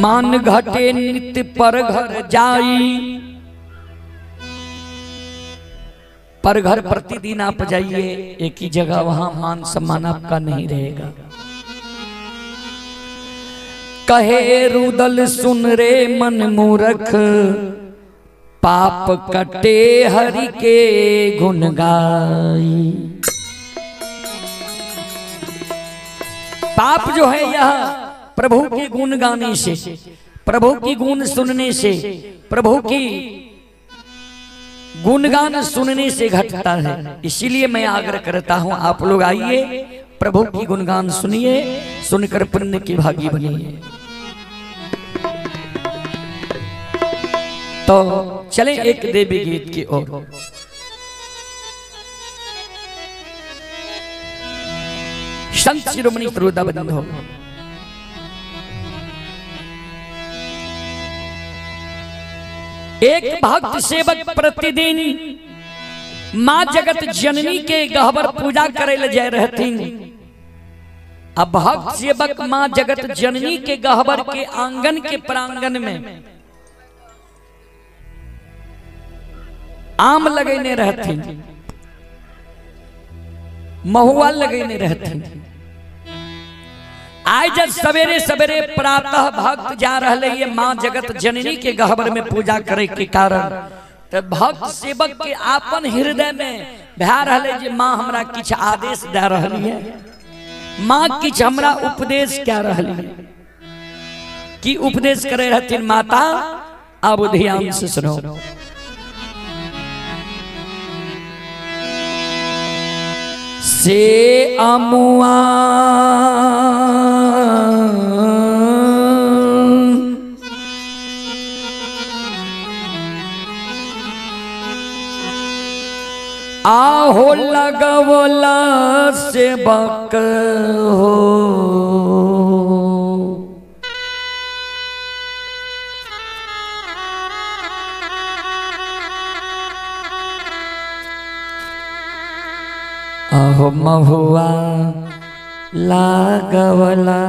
मान घटे नित्य पर घर जाई। पर घर प्रतिदिन आप जाइए, एक ही जगह वहाँ मान सम्मान आपका नहीं रहेगा। कहे रुदल, सुन रे मन मूरख, पाप कटे हरि के गुण गाई। पाप जो है यह प्रभु के गुण गाने से, प्रभु की गुण सुनने से, प्रभु की गुणगान सुनने से घटता है। इसीलिए मैं आग्रह करता हूँ, आप लोग आइए, प्रभु की गुणगान सुनिए, सुनकर पुण्य की भागी बनिए। तो चले एक देवी गीत की ओर। संत शिरोमणि प्रोदा बंधो एक भक्त सेवक प्रतिदिन माँ जगत जननी के गहबर पूजा करे ले जाए रहथिन अब भक्त सेवक माँ जगत जननी के गहबर के आँगन के प्रांगण में। आम लगेने रहथिन महुआ लगेने रहथिन आज जब सवेरे सवेरे प्रातः भक्त जा रहे ये माँ जगत जननी के गहबर में पूजा करे के कारण। तो भक्त सेवक के आपन हृदय में भा रहे जे माँ हमरा किछ आदेश दे रही है। माँ किछ हमरा उपदेश क्या रही है। की उपदेश करे रहथिन माता? अब ध्यान से सुनो। से अमुआ। आहो लगवला से बक हो। अहो महुआ लागवला।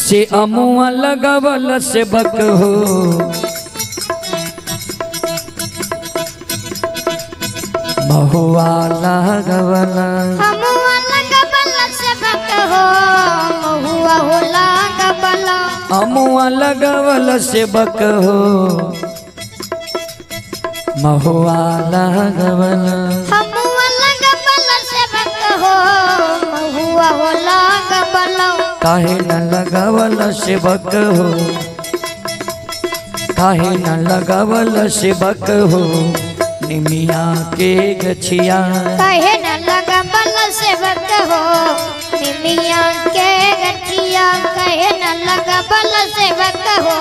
से अमुआ लगवल से बक हो महुआ लागवला। महुआ हो अमुआ लगवल से हो। महुआ लागवल। हमुआ हो। हो काहे न लगवल हो। काहे न लगवल हो। निमिया के गछिया। कहे न बक निमिया के गठिया कहे न लगबल से बक हो।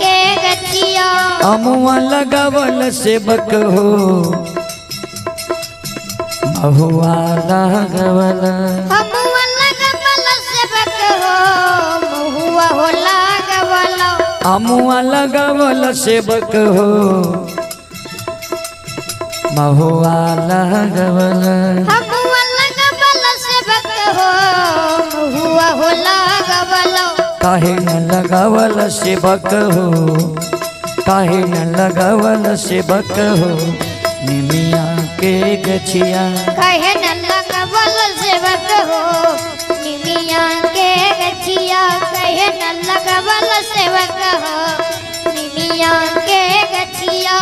के गठिया। अमुआ लगवल से बक हो। महुआ लागवल हमुआ लगबल से बक हो। महुआ हो अमुआ लगवल हो। महुआ लागवल हमुआ हो काहे न लगवल से बक हो? काहे न लगवल से बक हो? निमिया के गछिया। कहे न लगबल से बक हो? निमिया के गठिया कहे न लगबल से बक हो? निमिया के गठिया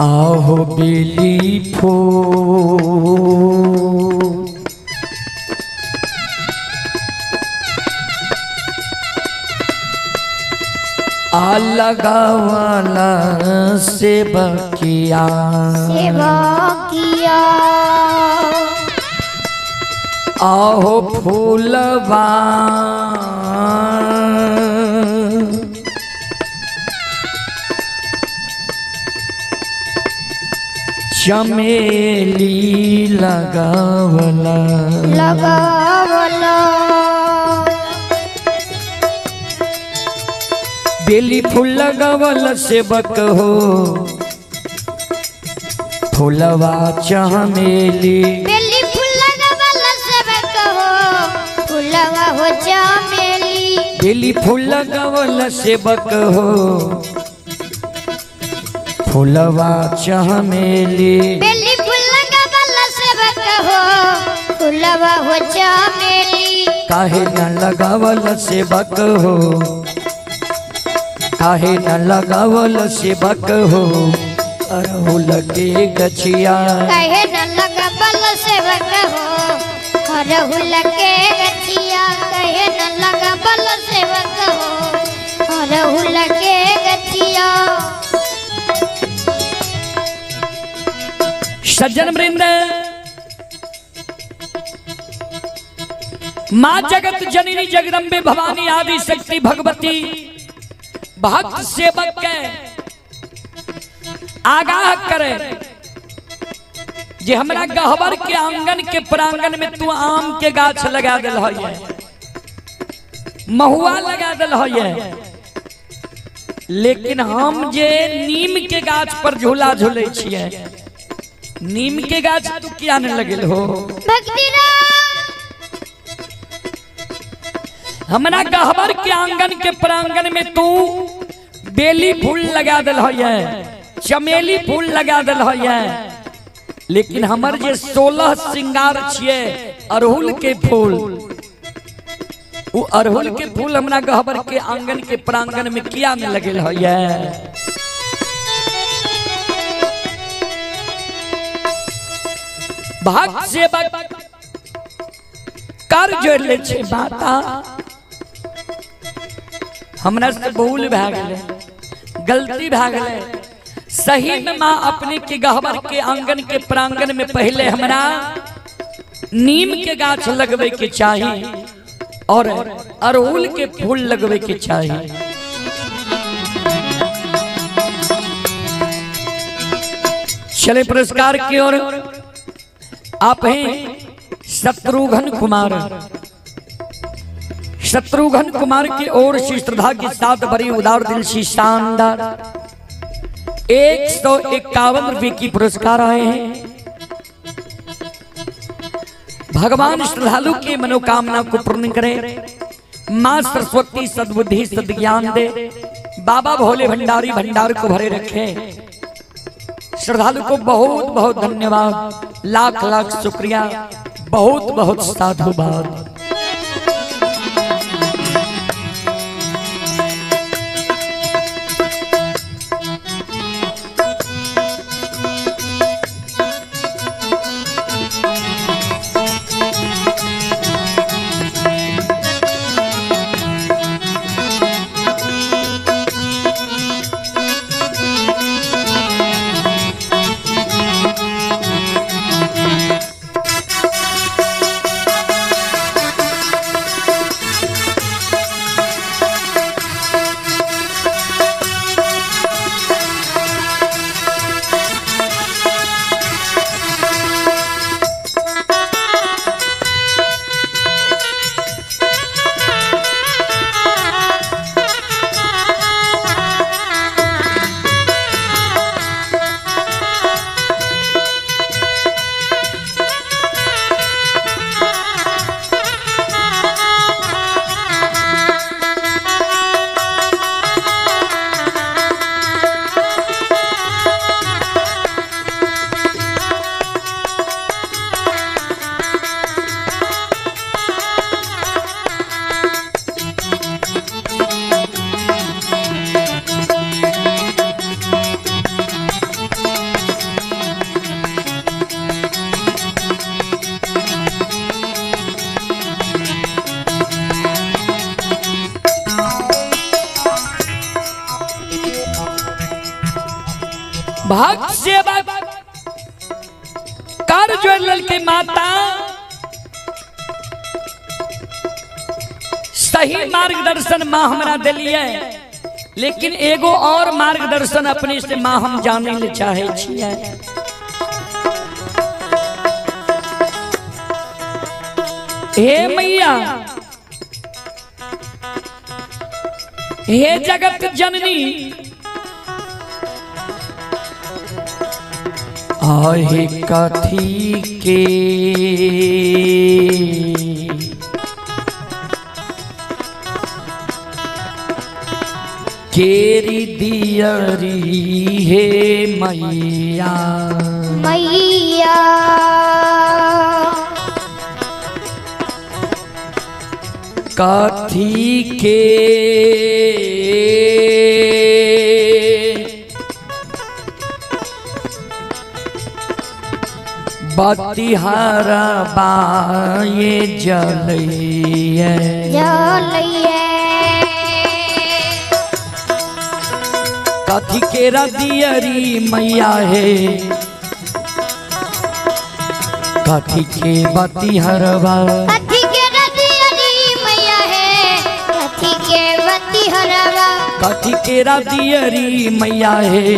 आहो बेली फूल आ लगावाला से बकिया सेवा किया। आहो फूलबा चमेली लगावला। लगावला बेली फूल लगावल सेवक हो। फूलवा चमेली। बेली फूल लगावल सेवक हो। फूलवा हो चमेली। बेली फूल लगावल सेवक हो। फूलवा चमेली बेली फूल लगावल सेवक हो फूलवा हो चमेली काहे न लगावल सेवक हो काहे न लगावल सेवक हो अरहुल के गछिया। कहे न लगावल सेवक हो हरहुल के गछिया। कहे न लगावल सेवक हो हरहुल के गछिया। सज्जन वृंद। माँ जगत जननी जगदम्बे भवानी आदि शक्ति भगवती। भक्त सेवक के आगाह करे। जे हमरा गहबर के आँगन के प्रांगण में तू आम के गाछ लगा दिल है महुआ लगा दिल है लेकिन हम जे नीम के गाछ पर झूला झूले छिए नीम के गाछ तू किया न लगल हो भक्ति हमरा गहबर के आँगन के प्रांगण में तू बेली फूल लगा दिल है चमेली फूल लगा दिल है लेकिन हमर जे सोलह श्रृंगार छे अरहुल के फूल उ अरहुल के फूल हमरा गहबर के आँगन के प्रांगण में किया न लगल है भक्त सेवक कर जोड़ ले छे माता। हमरा से भूल भए गेलै, गलती भए सही में माँ अपने के गहबर के आँगन के प्रांगण में पहले हमरा नीम के गाछ लगवे के चाही और अरहुल के फूल लगवे के चाही। चले पुरस्कार की ओर। आप हैं शत्रुघ्न कुमार। शत्रुघ्न कुमार की ओर से श्रद्धा के साथ बड़ी उदार दिल से शानदार। एक सौ इक्यावन रुपए की पुरस्कार आए हैं। भगवान श्रद्धालु की मनोकामना को पूर्ण करें। माँ सरस्वती सद्बुद्धि सदज्ञान दे। बाबा भोले भंडारी भंडार को भरे रखे। श्रद्धालु को बहुत बहुत धन्यवाद। लाख लाख शुक्रिया। बहुत बहुत साधुवाद। भक्त सेवक। कर के माता। सही मार्गदर्शन माँ हमरा दिलिए। लेकिन एगो और मार्गदर्शन अपने से माँ हम जाने ले चाहे हे मैया। हे जगत जननी। आहे कथी के। केरी दियरी हे मैया। मैया। कथी के। बतिहारा बाए जलैये जलिए। कथी के रदियरी मैया है? कथी के बतिहरवा कथी के रतियरी मैया है?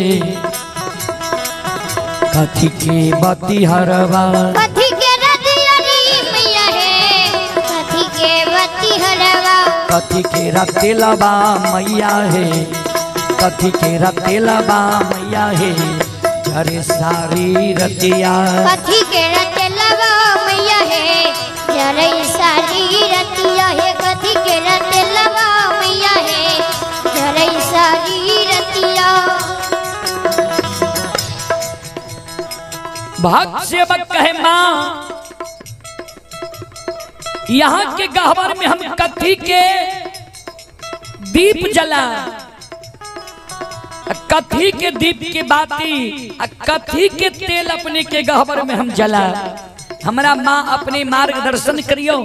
कथी के बती हरवा। कथी के है कथी के हे बती हरवा। कथी के रतेलबा मैया है। कथी के रतेलबा मैया है। जरे सारी रतिया। कथी भक्त सेवक कहे माँ यहाँ के गहवर में हम कथी के दीप जला। कथी के दीप के बाती कथी के तेल अपने के गहवर में हम जला। हमरा माँ अपने मार्गदर्शन करियो।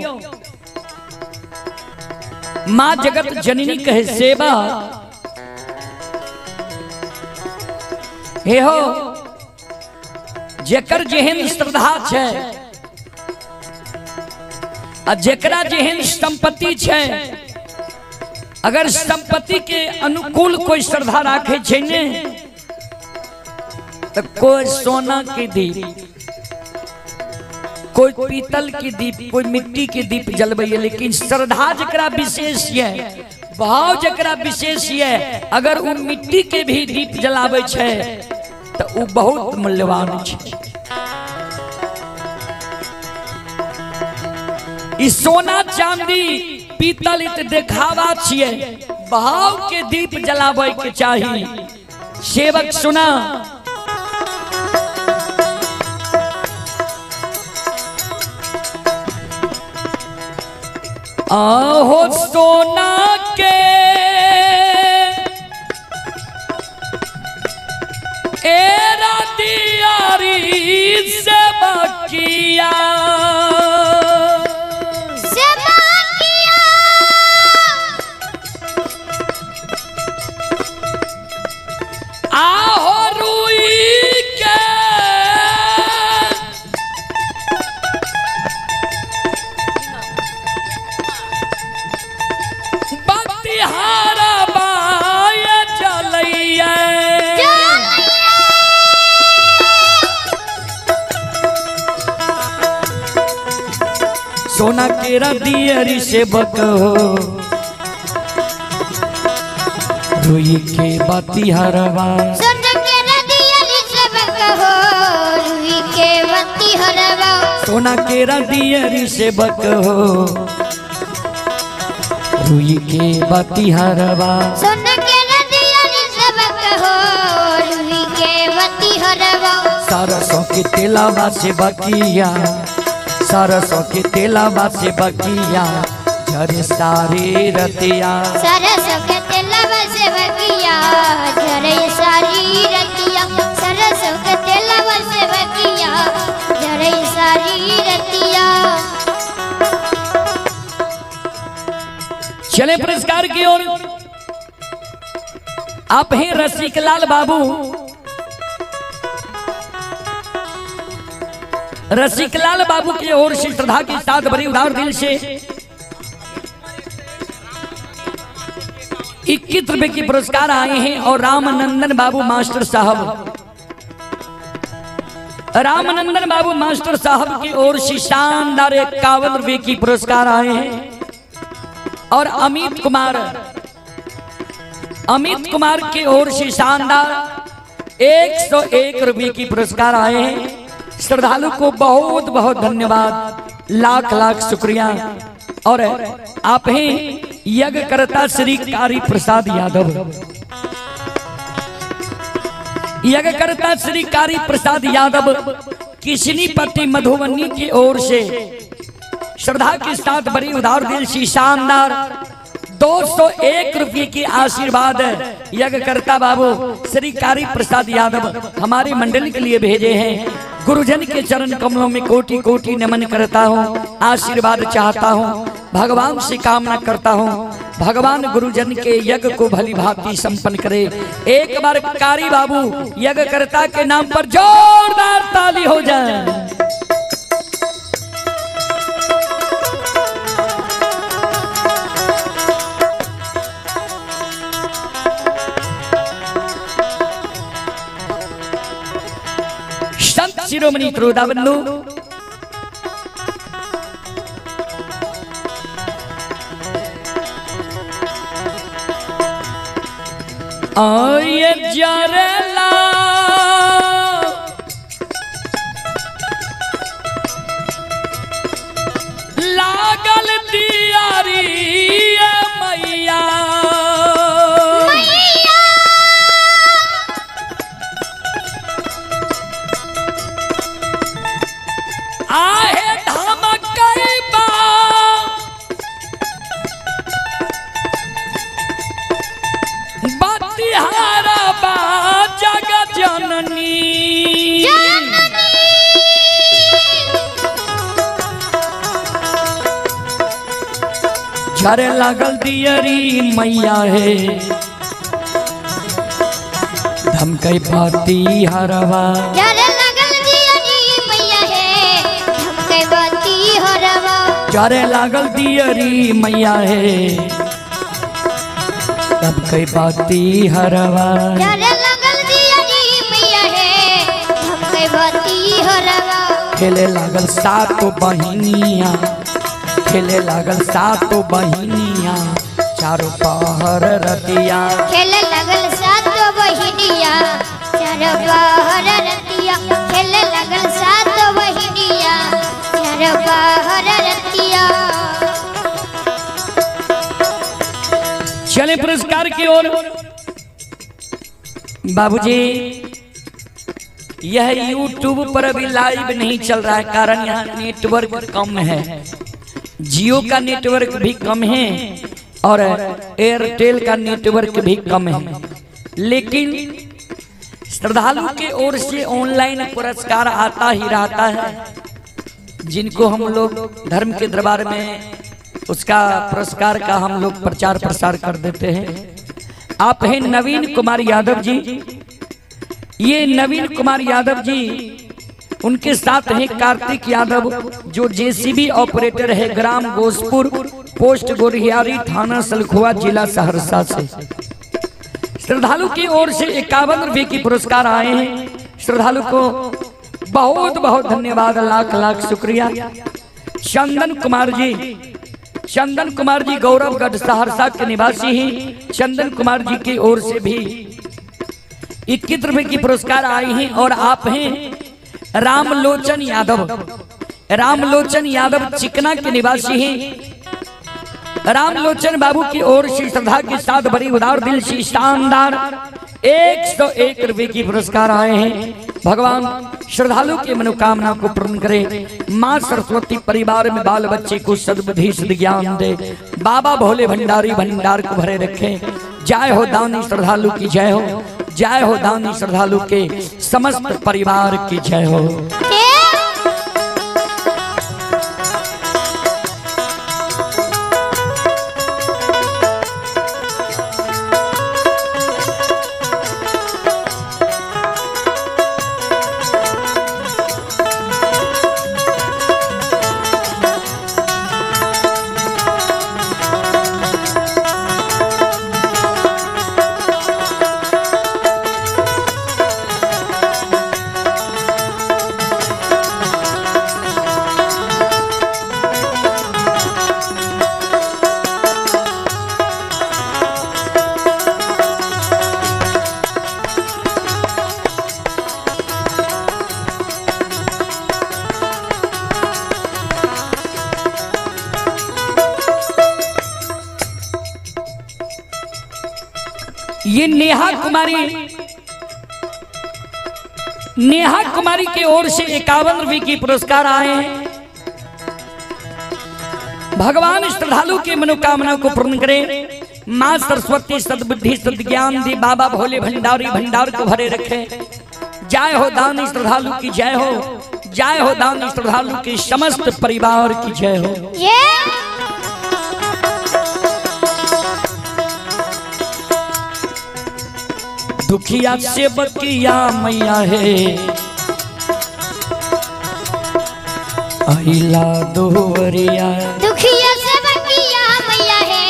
माँ जगत जननी कहे सेवा। हे हो। जेकर जेहन श्रद्धा आ जेकरा जेहन संपत्ति छै, अगर संपत्ति के अनुकूल कोई श्रद्धा राखे ने तो कोई सोना के दीप, कोई पीतल के दीप, कोई मिट्टी के दीप जलबैया लेकिन श्रद्धा जरा विशेष है भाव जरा विशेष है अगर वो मिट्टी के भी दीप जलाबै तो बहुत मूल्यवान छै। सोना चांदी पीतल इत देखावा छे भाव के दीप जलावे के चाहिए सेवक सुना। आहो सोना रदियरी रुई के सुन के सेवक हो रुई के बत्ती हरवा। सोना के रदियरी से बकहो रुई के बतिहारवा सुन के रदियली सेवक हो रुई के बत्ती हरवा। सरसों के तेलावा से बकिया। सरसों के तेलावा से बकिया। झरे सारी रतिया। सरस के तेलवा सेवकिया जरे सारी रतिया। सरस के तेलवा सेवकिया जरे सारी रतिया। चले पुरस्कार की ओर। आप हैं रसिकलाल बाबू। रसिकलाल बाबू की ओर से श्रद्धा के साथ बड़ी उदार दिल से। इक्कीस रुपए की पुरस्कार आए हैं? और रामनंदन बाबू मास्टर साहब। रामनंदन बाबू मास्टर साहब की ओर से शानदार इक्यावन रुपए की पुरस्कार आए हैं। और अमित कुमार अमित कुमार की ओर से शानदार 101 रुपए की पुरस्कार आए हैं। श्रद्धालु को बहुत बहुत धन्यवाद। लाख लाख शुक्रिया। और आप हैं यज्ञ करता श्री कारी प्रसाद यादव। यज्ञ करता श्री कारी प्रसाद यादव किशनी पट्टी मधुबनी की ओर से श्रद्धा के साथ बड़ी उधार दिल सी शानदार 201 रुपए की आशीर्वाद यज्ञ करता बाबू, श्री कारी प्रसाद यादव हमारी मंडली के लिए भेजे हैं। गुरुजन के चरण कमलों में कोटि कोटि नमन करता हूँ, आशीर्वाद चाहता हूँ, भगवान से कामना करता हूँ। भगवान गुरुजन के यज्ञ को भली भांति संपन्न करे। एक बार कारी बाबू यज्ञ करता के नाम पर जोरदार ताली हो जाए। शिरोमणि त्रोदाबंधु आए आहे बतिहारा बा जग जननी। झरे लागल दियरी मैया है। धमकई पाती हरवा चारे लागल दियरी मैया है। तब कई बाती हरवा। जरे लगल दियरी मैया है। धमके बाती हरवा। खेले लागल सातो बहिनिया। खेले लागल सातो बहिनिया। चारों पहर रतिया। खेले लगल सात बहिनिया। चार बाहर रतिया। खेले लगल सात बहिनिया। चार बाहर चले पुरस्कार की ओर। बाबूजी, यह यूट्यूब पर अभी लाइव नहीं चल रहा है, कारण यहाँ नेटवर्क कम है। जियो का नेटवर्क भी कम है और एयरटेल का नेटवर्क भी कम है। लेकिन श्रद्धालु के ओर से ऑनलाइन पुरस्कार आता ही रहता है, जिनको हम लोग धर्म के दरबार में उसका पुरस्कार का हम लोग प्रचार प्रसार कर देते हैं। आप हैं नवीन कुमार यादव जी। ये नवीन कुमार यादव जी, उनके साथ हैं कार्तिक यादव, जो जेसीबी ऑपरेटर है ग्राम गोसपुर पोस्ट गोरियारी थाना सलखुआ जिला सहरसा से। श्रद्धालु की ओर से इक्यावन रुपए की पुरस्कार आए हैं। श्रद्धालु को बहुत बहुत धन्यवाद लाख लाख शुक्रिया। चंदन कुमार जी चंदन कुमार जी गौरवगढ़ सहरसा के निवासी हैं। चंदन कुमार जी की ओर से भी इक्कीस रुपए की पुरस्कार आए हैं और आप हैं रामलोचन यादव। रामलोचन यादव चिकना के निवासी हैं। रामलोचन बाबू की ओर से श्रद्धा के साथ बड़ी उदार दिल से शानदार एक सौ एक रुपए की पुरस्कार आए हैं। भगवान, श्रद्धालु की मनोकामना को पूर्ण करे। माँ सरस्वती परिवार में बाल बच्चे को सदबुद्धि सद ज्ञान दे। बाबा भोले भंडारी भंडार को भरे रखे। जय हो दानी श्रद्धालु की जय हो। जय हो दानी श्रद्धालु के समस्त परिवार की जय हो। ये नेहा कुमारी। नेहा कुमारी की ओर से इक्यावन रुपये की पुरस्कार आए हैं। भगवान श्रद्धालु की मनोकामना को पूर्ण करे। माँ सरस्वती सदबुद्धि सदज्ञान दी बाबा भोले भंडारी भंडार को भरे रखे। जय हो दानी श्रद्धालु की जय हो। जय हो दानी श्रद्धालु की समस्त परिवार की जय हो। ये दुखिया से बकिया मैया है। अहिला दोहरिया दुखिया से बकिया मैया है।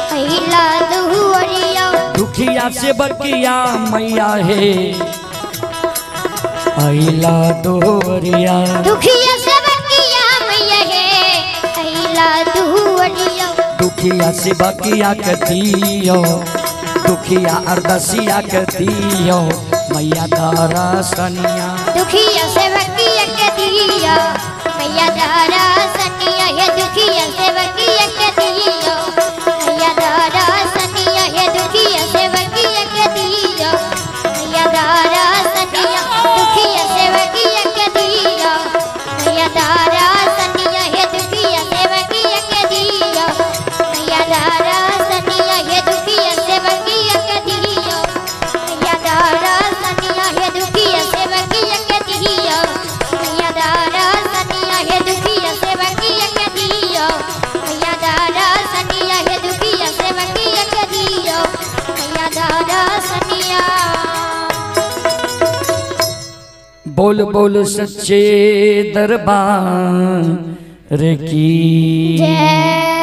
अहिला दुहरिया दुखिया से बकिया मैया है। अहिला दोहरिया दुखिया से बकिया मैया है। अहिला दुहरिया दुखिया से बकिया के दुखिया अरदसिया के दियो मैया दरसनिया सनिया। दुखिया से बकिया के दियो मैया दारा बोल बोल सच्चे दरबार की। जय